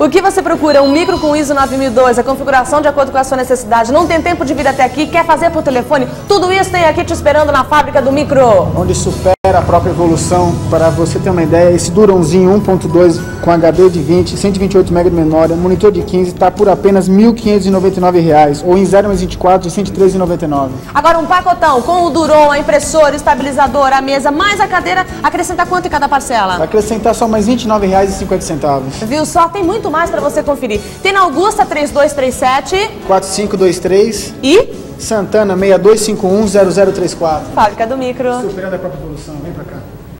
O que você procura? Um micro com ISO 9002, a configuração de acordo com a sua necessidade. Não tem tempo de vir até aqui, quer fazer por telefone? Tudo isso tem aqui te esperando na fábrica do micro. Onde supera a própria evolução. Para você ter uma ideia, esse Durãozinho 1.2 com HD de 20, 128 MB de memória, monitor de 15, está por apenas R$ 1.599 ou em 0 mais 24 de R$ 113,99. Agora um pacotão com o Duron, a impressora, o estabilizador, a mesa, mais a cadeira, acrescenta quanto em cada parcela? Vai acrescentar só mais R$ 29,50. Viu só? Tem muito mais para você conferir. Tem na Augusta 3237 4523 e Santana 62510034. Fábrica do Micro. Superando a própria evolução. Vem pra cá.